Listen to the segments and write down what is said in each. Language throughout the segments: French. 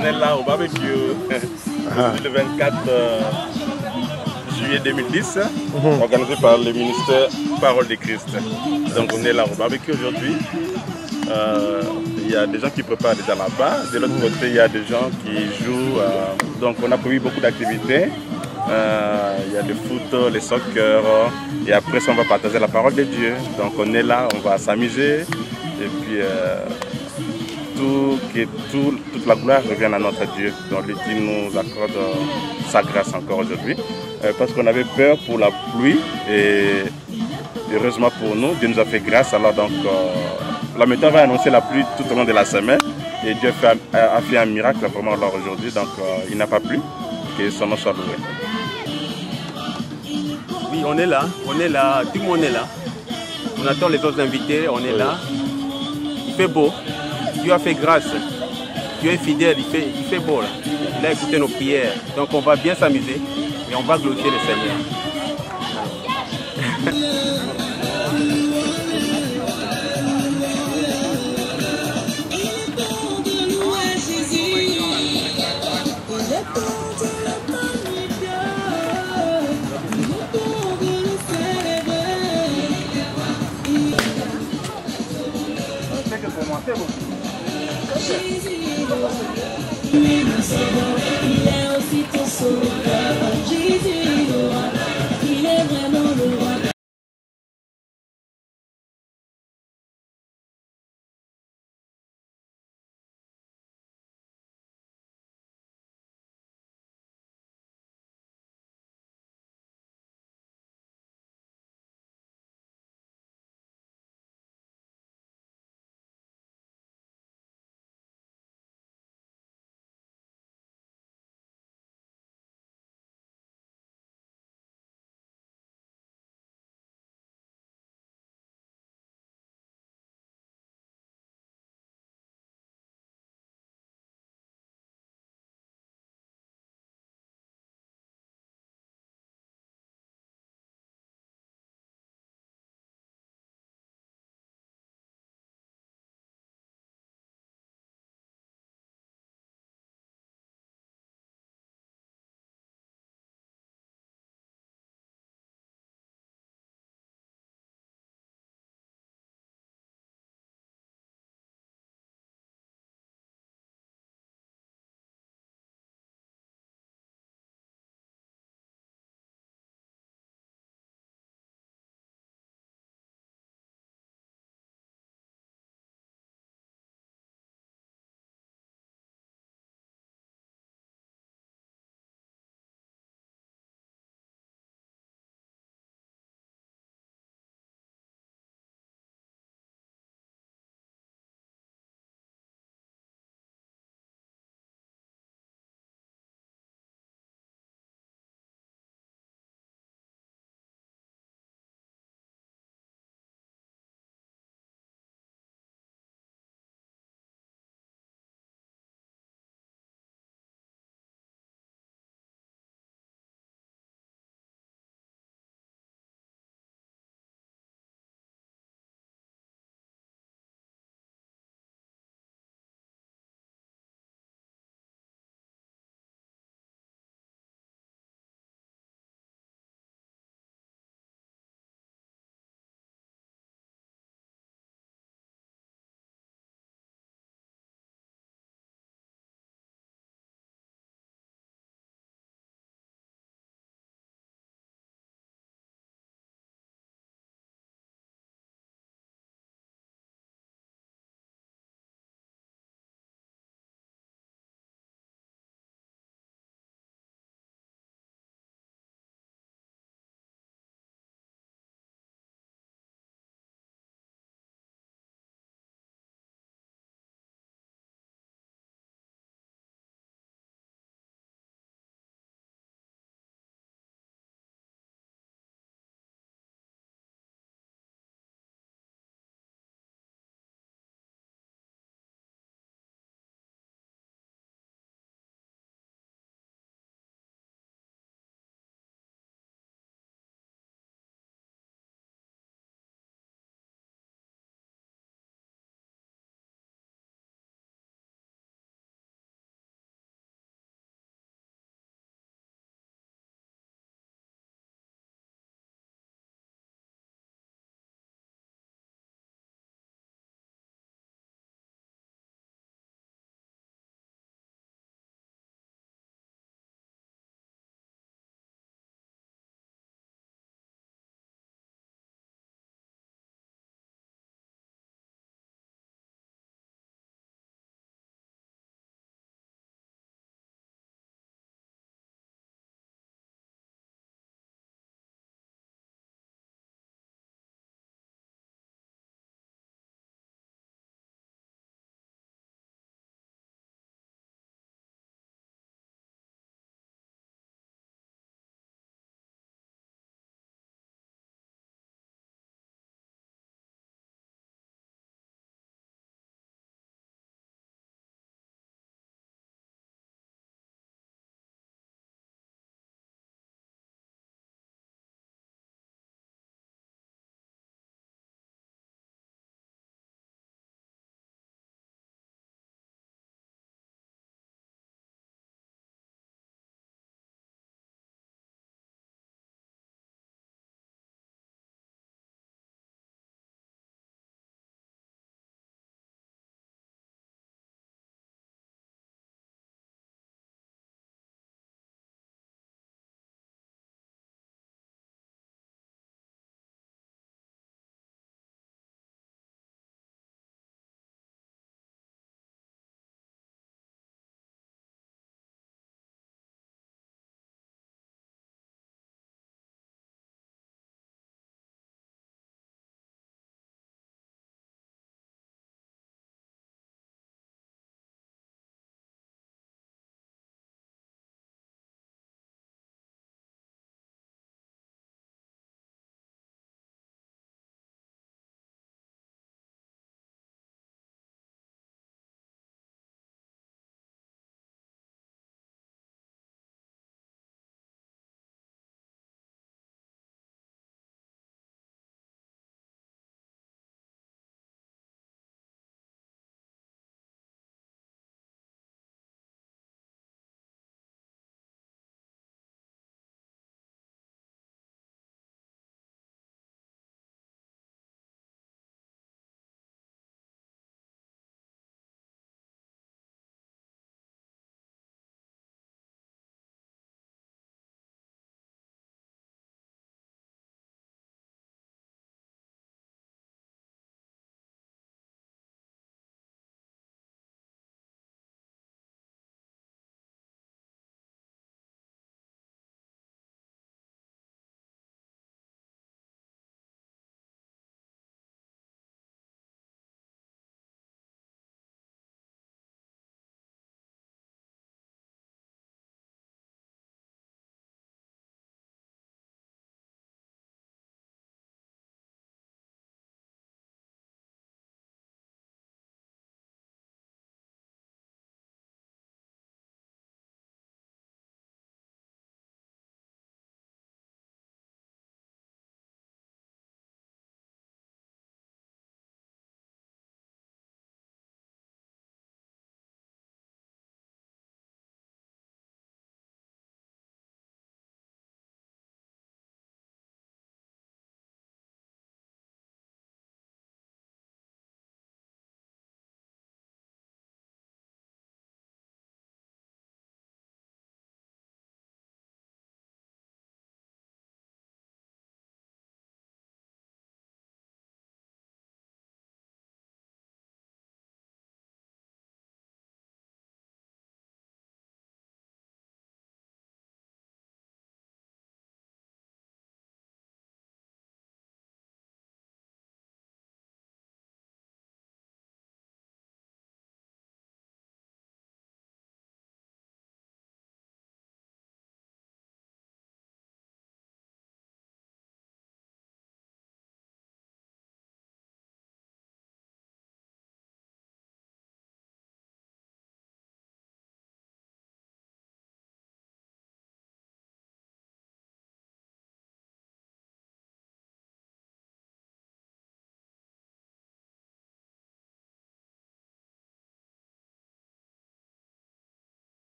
On est là au barbecue depuis le 24 euh, juillet 2010, organisé par le ministère Parole de Christ. Donc on est là au barbecue aujourd'hui. Euh, Il y a des gens qui préparent déjà là-bas. De l'autre côté, il y a des gens qui jouent. euh, donc on a prévu beaucoup d'activités. Euh, il y a le foot, le soccer. Et après ça, on va partager la parole de Dieu. Donc on est là, on va s'amuser. Et puis tout, que tout- la gloire revienne à notre Dieu. Donc lui qui nous accorde sa grâce encore aujourd'hui. Euh, parce qu'on avait peur pour la pluie et heureusement pour nous, Dieu nous a fait grâce. Alors donc euh, la météo va annoncer la pluie tout au long de la semaine et Dieu a fait un miracle vraiment alors aujourd'hui. Donc euh, il n'a pas plu. Que son nom soit loué. Oui, on est là, on est là, tout le monde est là. On attend les autres invités, on est là. Il fait beau. Dieu a fait grâce. Dieu est fidèle, il fait, il fait beau là. Il a écouté nos prières. Donc on va bien s'amuser et on va glorifier le Seigneur. Est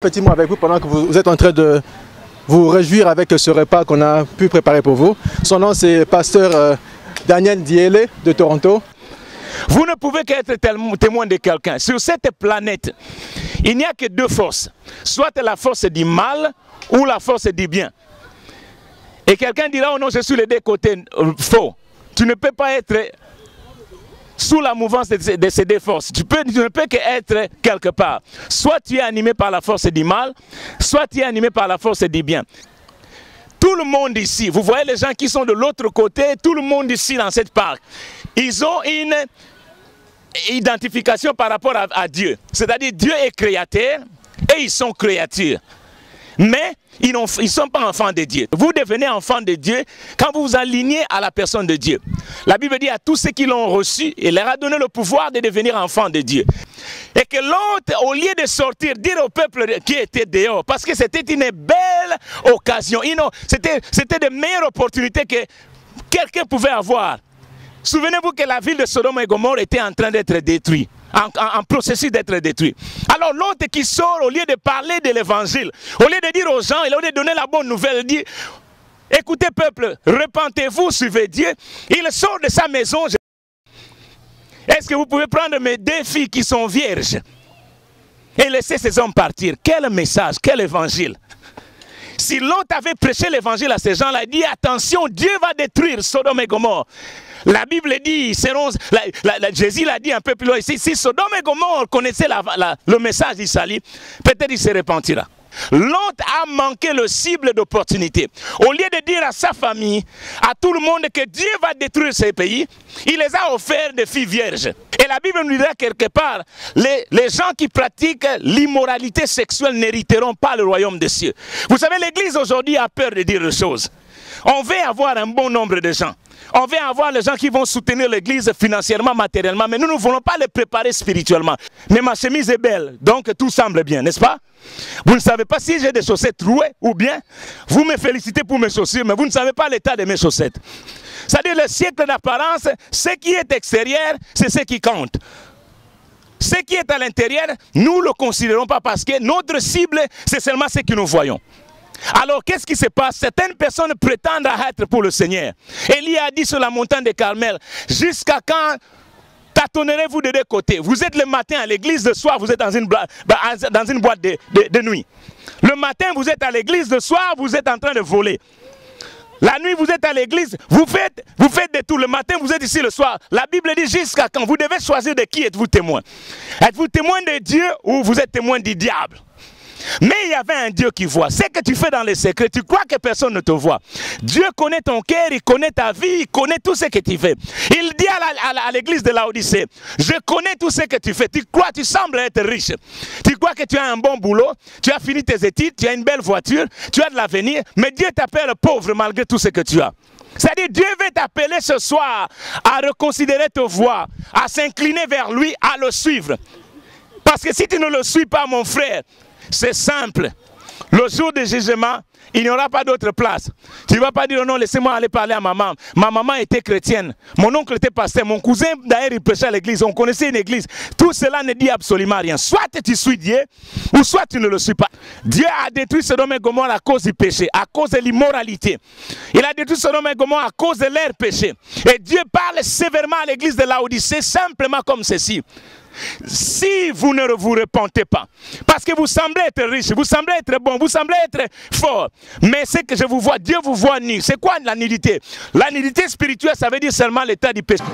petit mot avec vous pendant que vous, êtes en train de vous réjouir avec ce repas qu'on a pu préparer pour vous. Son nom, c'est pasteur euh, Daniel Diele de Toronto. Vous ne pouvez qu'être témoin de quelqu'un. Sur cette planète, il n'y a que deux forces. Soit la force du mal ou la force du bien. Et quelqu'un dira, oh non, je suis les deux côtés. Euh, Faux. Tu ne peux pas être sous la mouvance de, ces- de ces deux forces. Tu ne peux qu'être quelque part. Soit tu es animé par la force du mal, soit tu es animé par la force du bien. Tout le monde ici, vous voyez les gens qui sont de l'autre côté, tout le monde ici dans cette parc, ils ont une identification par rapport à, à Dieu. C'est-à-dire Dieu est créateur et ils sont créatures. Mais ils ne sont pas enfants de Dieu. Vous devenez enfants de Dieu quand vous vous alignez à la personne de Dieu. La Bible dit à tous ceux qui l'ont reçu, il leur a donné le pouvoir de devenir enfants de Dieu. Et que l'autre, au lieu de sortir, dire au peuple qui était dehors, parce que c'était une belle occasion, c'était de meilleures opportunités que quelqu'un pouvait avoir. Souvenez-vous que la ville de Sodome et Gomorre était en train d'être détruite, en, processus d'être détruite. Alors l'autre qui sort, au lieu de parler de l'évangile, au lieu de dire aux gens, et au lieu de donner la bonne nouvelle, il dit, écoutez peuple, repentez-vous, suivez Dieu. Il sort de sa maison. Est-ce que vous pouvez prendre mes deux filles qui sont vierges et laisser ces hommes partir? Quel message, quel évangile si l'autre avait prêché l'évangile à ces gens-là, il dit attention, Dieu va détruire Sodome et Gomorre. La Bible dit, Jésus l'a dit un peu plus loin ici, si Sodome et Gomorre connaissaient le message d'Isali, peut-être il se repentira. L'autre a manqué le cible d'opportunité. Au lieu de dire à sa famille, à tout le monde que Dieu va détruire ces pays, il les a offert des filles vierges. Et la Bible nous dira quelque part, les, les gens qui pratiquent l'immoralité sexuelle n'hériteront pas le royaume des cieux. Vous savez, l'Église aujourd'hui a peur de dire les choses. On veut avoir un bon nombre de gens. On veut avoir les gens qui vont soutenir l'Église financièrement, matériellement, mais nous ne voulons pas les préparer spirituellement. Mais ma chemise est belle, donc tout semble bien, n'est-ce pas? Vous ne savez pas si j'ai des chaussettes trouées ou bien vous me félicitez pour mes chaussures, mais vous ne savez pas l'état de mes chaussettes. C'est-à-dire le siècle d'apparence, ce qui est extérieur, c'est ce qui compte. Ce qui est à l'intérieur, nous ne le considérons pas parce que notre cible, c'est seulement ce que nous voyons. Alors, qu'est-ce qui se passe? Certaines personnes prétendent être pour le Seigneur. Élie a dit sur la montagne de Carmel, jusqu'à quand tâtonnerez-vous de deux côtés? Vous êtes le matin à l'église, le soir, vous êtes dans une, bah, boîte de nuit. Le matin, vous êtes à l'église, le soir, vous êtes en train de voler. La nuit, vous êtes à l'église, vous faites, vous faites des tours. Le matin, vous êtes ici le soir. La Bible dit jusqu'à quand? Vous devez choisir de qui êtes-vous témoin? Êtes-vous témoin de Dieu ou vous êtes témoin du diable? Mais il y avait un Dieu qui voit. Ce que tu fais dans les secrets, tu crois que personne ne te voit. Dieu connaît ton cœur, il connaît ta vie, il connaît tout ce que tu fais. Il dit à l'église de l'Odyssée, je connais tout ce que tu fais. Tu crois, tu sembles être riche. Tu crois que tu as un bon boulot, tu as fini tes études, tu as une belle voiture, tu as de l'avenir, mais Dieu t'appelle pauvre malgré tout ce que tu as. C'est-à-dire, Dieu veut t'appeler ce soir à reconsidérer ta voie, à s'incliner vers lui, à le suivre. Parce que si tu ne le suis pas, mon frère, c'est simple. Le jour du jugement, il n'y aura pas d'autre place. Tu ne vas pas dire, oh non, laissez-moi aller parler à maman. Ma maman était chrétienne. Mon oncle était pasteur. Mon cousin, d'ailleurs, il prêchait à l'église. On connaissait une église. Tout cela ne dit absolument rien. Soit tu suis Dieu, ou soit tu ne le suis pas. Dieu a détruit Sodome et Gomorre à cause du péché, à cause de l'immoralité. Il a détruit Sodome et Gomorre à cause de leur péché. Et Dieu parle sévèrement à l'église de Laodicée, simplement comme ceci si vous ne vous repentez pas, parce que vous semblez être riche, vous semblez être bon, vous semblez être fort, mais c'est que je vous vois, Dieu vous voit nu. C'est quoi la nudité spirituelle, ça veut dire seulement l'état du péché.